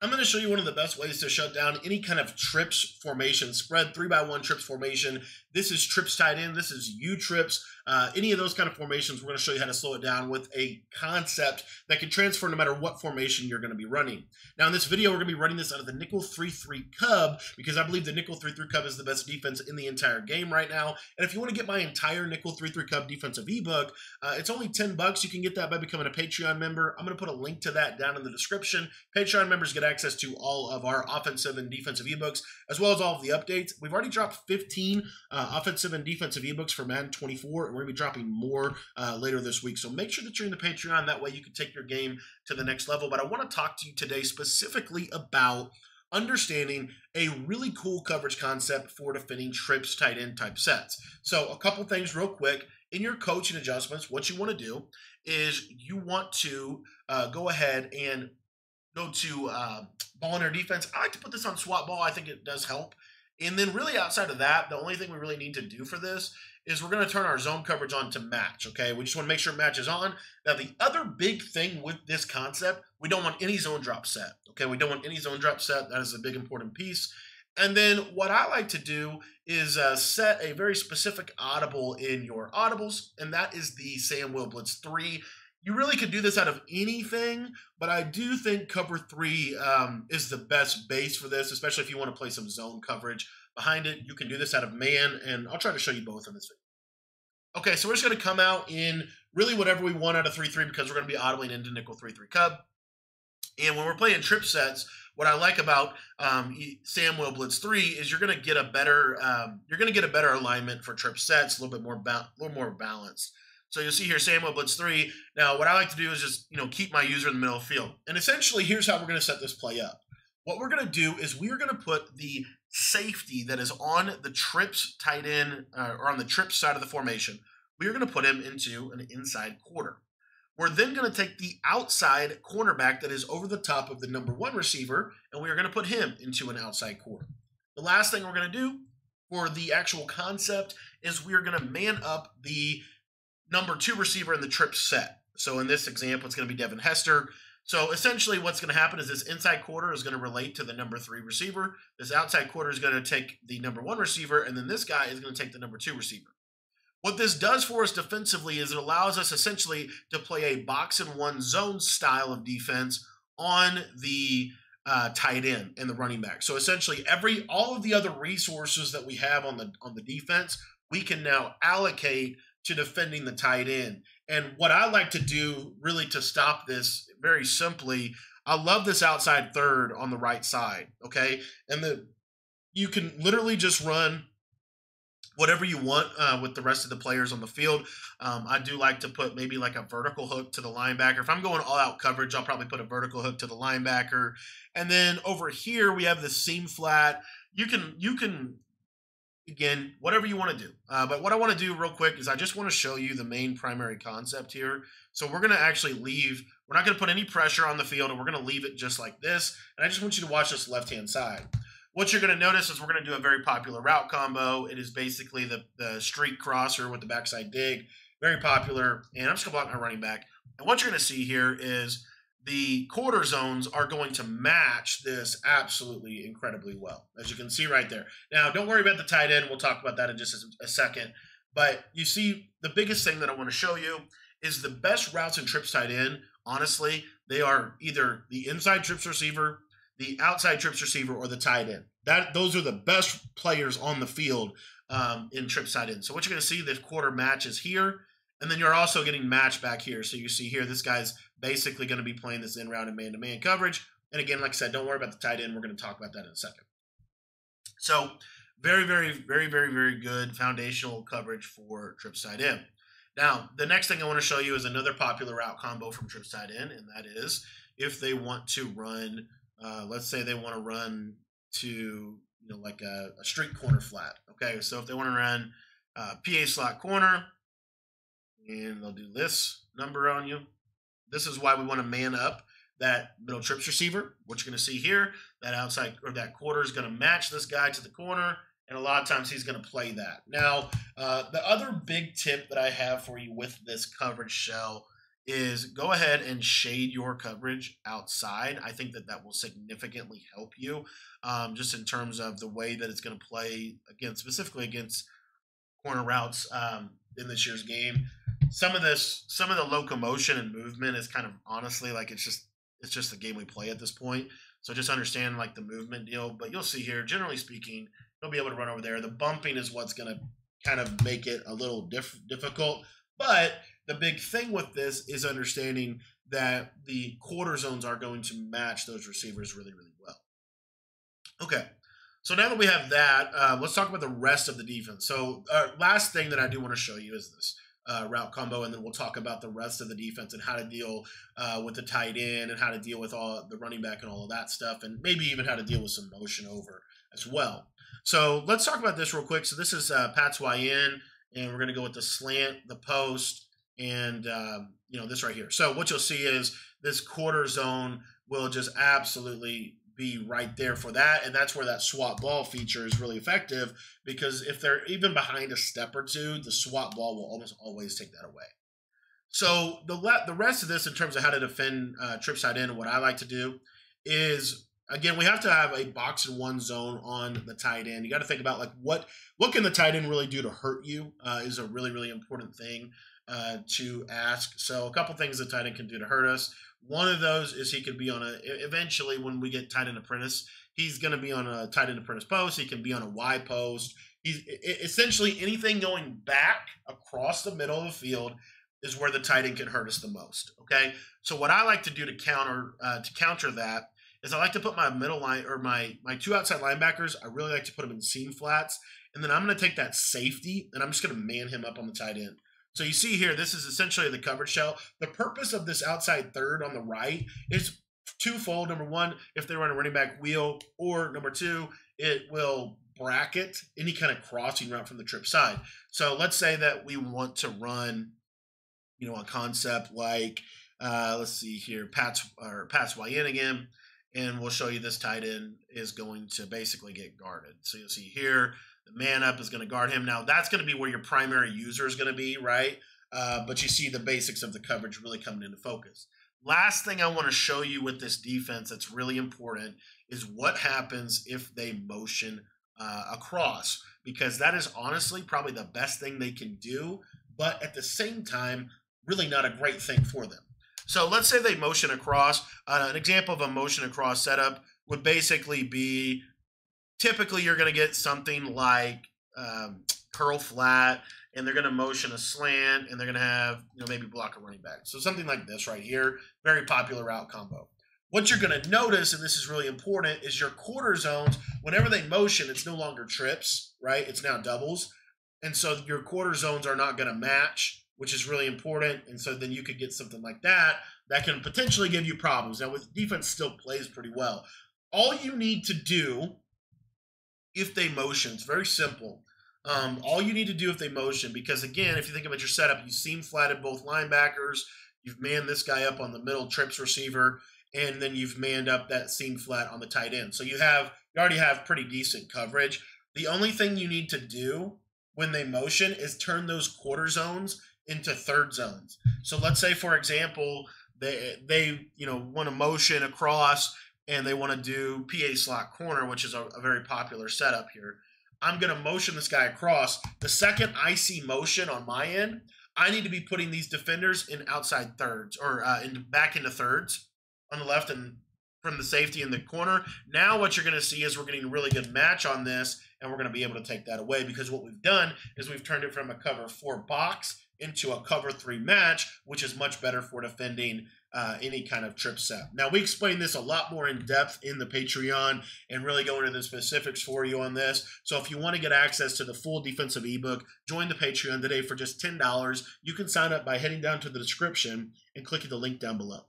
I'm going to show you one of the best ways to shut down any kind of trips formation, spread three by one trips formation. This is trips tight end. This is U trips. Uh, any of those kind of formations, we're going to show you how to slow it down with a concept that can transfer no matter what formation you're going to be running. Now, in this video, we're going to be running this out of the nickel 3-3 Cub because I believe the nickel 3-3 Cub is the best defense in the entire game right now. And if you want to get my entire nickel 3-3 Cub defensive ebook, uh, it's only 10 bucks. You can get that by becoming a Patreon member. I'm going to put a link to that down in the description. Patreon members get access to all of our offensive and defensive ebooks, as well as all of the updates. We've already dropped 15 uh, offensive and defensive ebooks for Madden 24, and we're going to be dropping more uh, later this week. So make sure that you're in the Patreon. That way you can take your game to the next level. But I want to talk to you today specifically about understanding a really cool coverage concept for defending trips tight end type sets. So a couple things real quick. In your coaching adjustments, what you want to do is you want to uh, go ahead and go to uh, ball and our defense. I like to put this on SWAT ball. I think it does help. And then really outside of that, the only thing we really need to do for this is we're going to turn our zone coverage on to match, okay? We just want to make sure it matches on. Now, the other big thing with this concept, we don't want any zone drop set, okay? We don't want any zone drop set. That is a big important piece. And then what I like to do is uh, set a very specific audible in your audibles, and that is the Sam Will Blitz 3. You really could do this out of anything, but I do think cover three um, is the best base for this, especially if you want to play some zone coverage behind it. You can do this out of man, and I'll try to show you both in this video. Okay, so we're just going to come out in really whatever we want out of 3-3 because we're going to be audibling into nickel 3-3 cub. And when we're playing trip sets, what I like about um, Sam Will Blitz 3 is you're going to get a better um, you're going to get a better alignment for trip sets, a little bit more a little more balanced. So you'll see here Sam Will Blitz 3. Now, what I like to do is just, you know, keep my user in the middle of the field. And essentially, here's how we're going to set this play up. What we're going to do is we're going to put the safety that is on the trips tight end uh, or on the trips side of the formation. We're going to put him into an inside quarter. We're then going to take the outside cornerback that is over the top of the number one receiver, and we are going to put him into an outside quarter. The last thing we're going to do for the actual concept is we are going to man up the number two receiver in the trip set. So in this example, it's going to be Devin Hester. So essentially, what's going to happen is this inside quarter is going to relate to the number three receiver. This outside quarter is going to take the number one receiver, and then this guy is going to take the number two receiver. What this does for us defensively is it allows us essentially to play a box and one zone style of defense on the uh, tight end and the running back. So essentially, every all of the other resources that we have on the on the defense, we can now allocate to defending the tight end. And what I like to do really to stop this very simply, I love this outside third on the right side. Okay. And the you can literally just run whatever you want uh, with the rest of the players on the field. Um, I do like to put maybe like a vertical hook to the linebacker. If I'm going all out coverage, I'll probably put a vertical hook to the linebacker. And then over here we have the seam flat. You can you can again, whatever you want to do. Uh, but what I want to do real quick is I just want to show you the main primary concept here. So we're going to actually leave, we're not going to put any pressure on the field and we're going to leave it just like this. And I just want you to watch this left-hand side. What you're going to notice is we're going to do a very popular route combo. It is basically the, the street crosser with the backside dig. Very popular. And I'm just going to block my running back. And what you're going to see here is the quarter zones are going to match this absolutely incredibly well, as you can see right there. Now, don't worry about the tight end. We'll talk about that in just a, second. But you see, the biggest thing that I want to show you is the best routes and trips tight end. Honestly, they are either the inside trips receiver, the outside trips receiver, or the tight end. That those are the best players on the field um, in trips tight end. So what you're going to see, the quarter matches here, and then you're also getting match back here. So you see here, this guy's basically going to be playing this in round and man to man coverage. And again, like I said, don't worry about the tight end. We're going to talk about that in a second. So, very, very, very, very, very good foundational coverage for trips tight end. Now, the next thing I want to show you is another popular route combo from trips tight end, and that is if they want to run, uh, let's say they want to run to, you know, like a, a street corner flat. Okay, so if they want to run uh, PA slot corner, and they'll do this number on you, this is why we want to man up that middle trips receiver. What you're going to see here, that outside or that quarter is going to match this guy to the corner, and a lot of times he's going to play that. Now, uh, the other big tip that I have for you with this coverage shell is go ahead and shade your coverage outside. I think that that will significantly help you um, just in terms of the way that it's going to play again, specifically against corner routes um, in this year's game. Some of this, some of the locomotion and movement is kind of honestly like it's just it's just the game we play at this point. So just understand like the movement deal. But you'll see here, generally speaking, you'll be able to run over there. The bumping is what's going to kind of make it a little diff- difficult. But the big thing with this is understanding that the quarter zones are going to match those receivers really, really well. Okay, so now that we have that, uh, let's talk about the rest of the defense. So, uh, last thing that I do want to show you is this. Uh, route combo, and then we'll talk about the rest of the defense and how to deal uh, with the tight end and how to deal with all the running back and all of that stuff, and maybe even how to deal with some motion over as well. So let's talk about this real quick. So this is uh, Pat's YN, and we're going to go with the slant, the post, and um, you know this right here. So what you'll see is this quarter zone will just absolutely be right there for that, and that's where that SWAT ball feature is really effective because if they're even behind a step or two, the SWAT ball will almost always take that away. So the le- the rest of this, in terms of how to defend uh, trips tight end, what I like to do is again we have to have a box and one zone on the tight end. You got to think about like what what can the tight end really do to hurt you uh, is a really really important thing uh, to ask. So a couple things that tight end can do to hurt us. One of those is he could be on a eventually when we get tight end apprentice, he's going to be on a tight end apprentice post. He can be on a Y post. He's essentially anything going back across the middle of the field is where the tight end can hurt us the most. Okay, so what I like to do to counter uh, to counter that is I like to put my middle line or my my two outside linebackers. I really like to put them in seam flats, and then I'm going to take that safety and I'm just going to man him up on the tight end. So you see here, this is essentially the coverage shell. The purpose of this outside third on the right is twofold. Number one, if they run a running back wheel, or number two, it will bracket any kind of crossing route from the trip side. So let's say that we want to run, you know, a concept like, uh, let's see here, Pat's or Pat's YN again, and we'll show you this tight end is going to basically get guarded. So you'll see here, the man up is going to guard him. Now, that's going to be where your primary user is going to be, right? Uh, but you see the basics of the coverage really coming into focus. Last thing I want to show you with this defense that's really important is what happens if they motion uh, across, because that is honestly probably the best thing they can do, but at the same time, really not a great thing for them. So let's say they motion across. Uh, an example of a motion across setup would basically be typically you're going to get something like um, curl flat, and they're going to motion a slant, and they're going to have you know maybe block a running back. So something like this right here, very popular route combo. What you're going to notice, and this is really important, is your quarter zones. Whenever they motion, it's no longer trips, right? It's now doubles, and so your quarter zones are not going to match, which is really important. And so then you could get something like that that can potentially give you problems. Now, with defense still plays pretty well. All you need to do if they motion. It's very simple. Um, all you need to do if they motion, because again, if you think about your setup, you seam flatted both linebackers, you've manned this guy up on the middle trips receiver, and then you've manned up that seam flat on the tight end. So you have you already have pretty decent coverage. The only thing you need to do when they motion is turn those quarter zones into third zones. So let's say, for example, they they you know want to motion across and they want to do PA slot corner, which is a, a very popular setup here. I'm going to motion this guy across. The second I see motion on my end, I need to be putting these defenders in outside thirds or uh, in, back into thirds on the left and from the safety in the corner. Now what you're going to see is we're getting a really good match on this, and we're going to be able to take that away because what we've done is we've turned it from a cover four box into a cover three match, which is much better for defending uh, any kind of trip set. Now, we explain this a lot more in depth in the Patreon and really go into the specifics for you on this. So, if you want to get access to the full defensive ebook, join the Patreon today for just $10. You can sign up by heading down to the description and clicking the link down below.